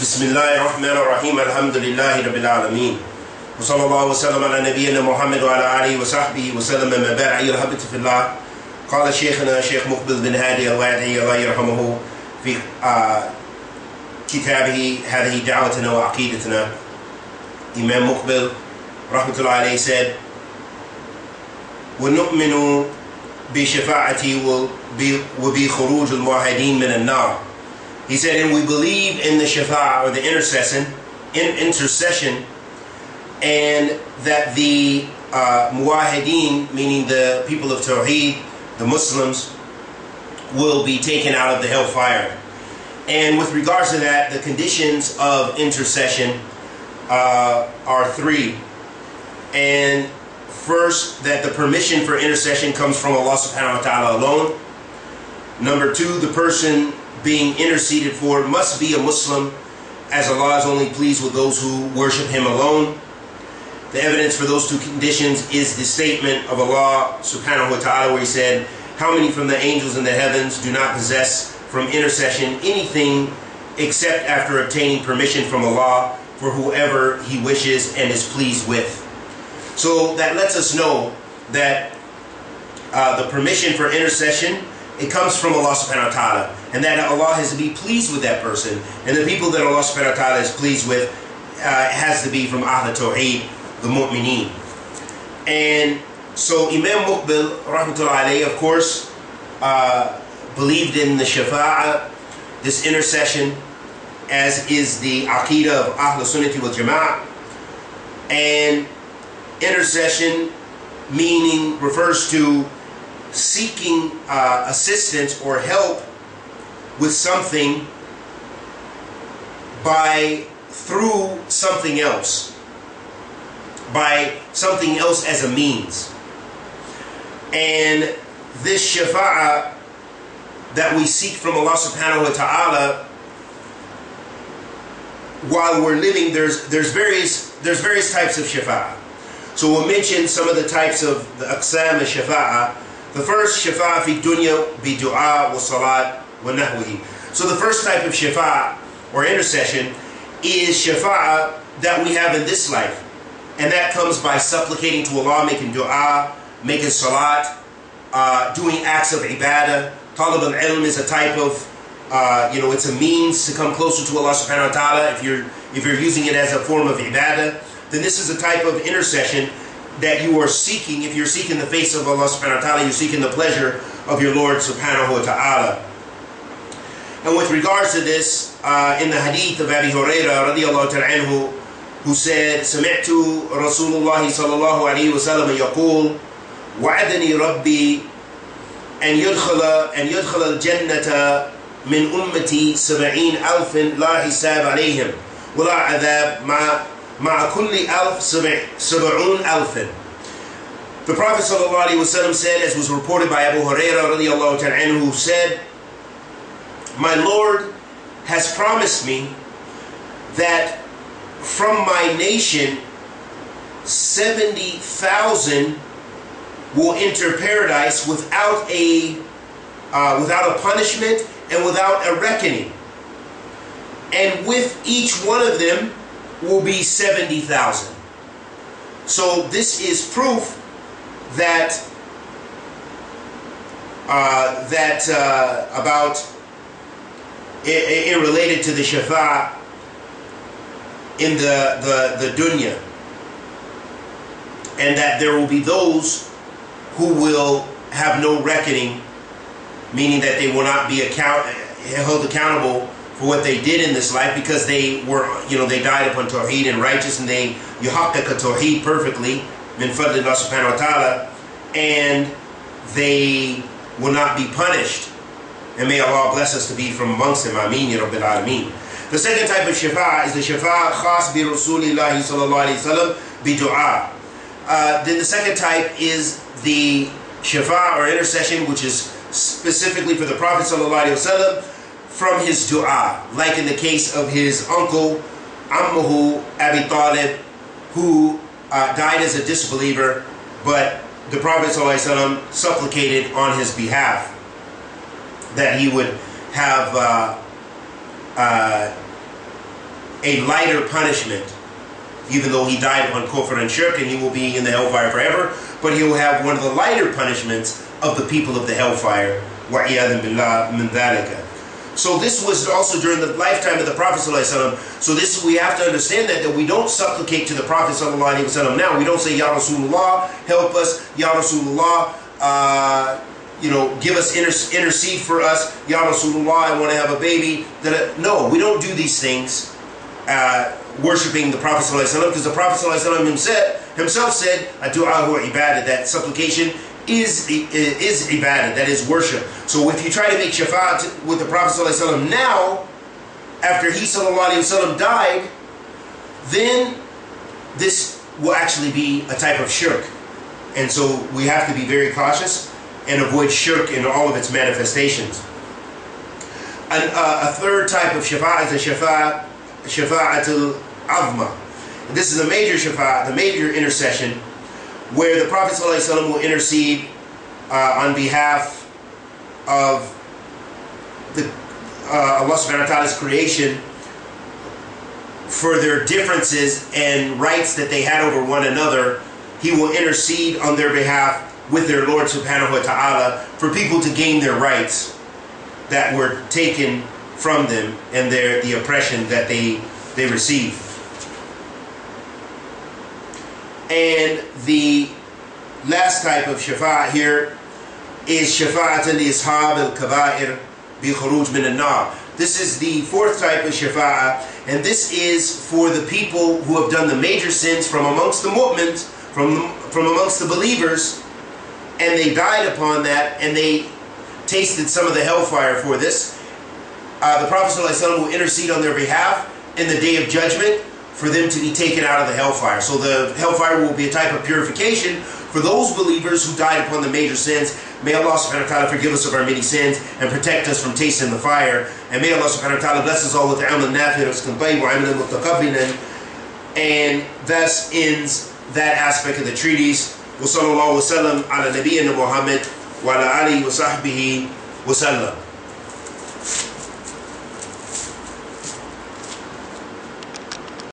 بسم الله الرحمن الرحيم الحمد لله رب العالمين وصلى الله وسلم على نبينا محمد وعلى آله وصحبه وسلم ما أيها الأحبة في الله قال شيخنا شيخ مقبل بن هادي الوادعي الله يرحمه في كتابه هذه دعوتنا وعقيدتنا إمام مقبل رحمة الله عليه said ونؤمن بشفاعتي وبخروج الموحدين من النار He said, and we believe in the shafa' or the intercession, in intercession, and that the uh, muwahideen, meaning the people of Tawheed, the Muslims, will be taken out of the hellfire. And with regards to that, the conditions of intercession uh, are three. And first, that the permission for intercession comes from Allah subhanahu wa ta'ala alone. Number two, the person being interceded for must be a Muslim, as Allah is only pleased with those who worship Him alone. The evidence for those two conditions is the statement of Allah subhanahu wa ta'ala where He said, How many from the angels in the heavens do not possess from intercession anything except after obtaining permission from Allah for whoever He wishes and is pleased with? So that lets us know that uh, the permission for intercession it comes from Allah subhanahu wa ta'ala. And that Allah has to be pleased with that person. And the people that Allah subhanahu wa ta'ala is pleased with uh, has to be from Ahl Tawheed, the Mu'mineen. And so Imam Muqbil, rahmatullahi alayhi, of course, uh, believed in the Shafa'ah, this intercession, as is the Aqidah of Ahl Sunnati wal Jama'ah. And intercession meaning refers to seeking uh, assistance or help with something by through something else by something else as a means. And this shafa'ah that we seek from Allah subhanahu wa ta'ala while we're living there's there's various there's various types of shafa'ah so we'll mention some of the types of the aqsam of shafa'ah the first shafa fi dunya bi du'a wa salat So the first type of shafa or intercession is shafa that we have in this life. And that comes by supplicating to Allah, making dua, making salat, uh, doing acts of ibadah. Talib al-ilm is a type of, uh, you know, it's a means to come closer to Allah subhanahu wa ta'ala. If you're, if you're using it as a form of ibadah, then this is a type of intercession that you are seeking, if you're seeking the face of Allah subhanahu wa ta'ala, you're seeking the pleasure of your Lord subhanahu wa ta'ala. And with regards to this, uh, in the hadith of Abi Hurairah radiallahu ta'ala anhu, who said, سمعت رسول الله صلى الله عليه وسلم يقول وعدني ربي أن يدخل أن يدخل الجنة من أمتي سبعين ألف لا حساب عليهم ولا عذاب مع مع كل ألف سبعون ألفا The Prophet ﷺ said, as was reported by Abu Hurairah radiallahu ta'ala who said, my Lord has promised me that from my nation 70,000 will enter paradise without a uh, without a punishment and without a reckoning. And with each one of them will be 70,000. So this is proof that uh, that uh, about it, it, related to the shafa in the, the, the dunya and that there will be those who will have no reckoning meaning that they will not be account, held accountable for what they did in this life because they were, you know, they died upon Tawheed and righteous and they yuhaqqaqa Tawheed perfectly, min fadlillah subhanahu wa ta'ala, and they will not be punished. And may Allah bless us to be from amongst them. Ameen, ya Rabbil Alameen. The second type of shafa is the shafa khas bi Rasulillahi sallallahu alayhi wa sallam bi dua. Uh, then the second type is the shafa or intercession, which is specifically for the Prophet sallallahu alayhi wa sallam, from his dua, like in the case of his uncle, Ammuhu Abi Talib, who uh, died as a disbeliever, but the Prophet ﷺ supplicated on his behalf that he would have uh, uh, a lighter punishment, even though he died on kufr and shirk and he will be in the hellfire forever, but he will have one of the lighter punishments of the people of the hellfire. So this was also during the lifetime of the Prophet ﷺ. So this we have to understand that that we don't supplicate to the Prophet ﷺ now. We don't say Ya Rasulullah, help us, Ya Rasulullah, uh, you know, give us inter intercede for us, Ya Rasulullah, I want to have a baby. No, we don't do these things. Uh, worshiping the Prophet ﷺ because the Prophet ﷺ himself, himself said, Adu'ahu ibadah, that supplication is, is ibadah, that is worship. So if you try to make shafa'at with the Prophet ﷺ now, after he ﷺ died, then this will actually be a type of shirk. And so we have to be very cautious and avoid shirk in all of its manifestations. And, uh, a third type of shafa'at is a shafa'at, shafa'atul azma. This is a major shafa'at, the major intercession where the Prophet ﷺ will intercede uh, on behalf of the uh, Allah subhanahu wa ta'ala's creation for their differences and rights that they had over one another. He will intercede on their behalf with their Lord subhanahu wa ta'ala for people to gain their rights that were taken from them and their the oppression that they they received. And the last type of shafa here is shafa'at al-ishab al-kaba'ir bi khuruj min al-nar. This is the fourth type of shafa'a, and this is for the people who have done the major sins from amongst the mu'mins, from, from amongst the believers, and they died upon that, and they tasted some of the hellfire for this. Uh, the Prophet ﷺ will intercede on their behalf in the day of judgment for them to be taken out of the hellfire. So the hellfire will be a type of purification for those believers who died upon the major sins. May Allah subhanahu wa ta'ala forgive us of our many sins and protect us from tasting the fire. And may Allah subhanahu wa ta'ala bless us all with amal nafir of And thus ends that aspect of the treaties. وصلى الله وسلم على نبينا محمد وعلى آله وصحبه وسلم.